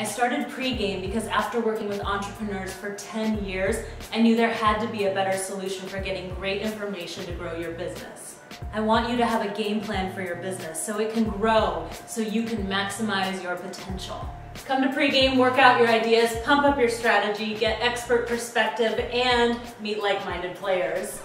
I started pregame because after working with entrepreneurs for 10 years, I knew there had to be a better solution for getting great information to grow your business. I want you to have a game plan for your business so it can grow, so you can maximize your potential. Come to pregame, work out your ideas, pump up your strategy, get expert perspective, and meet like-minded players.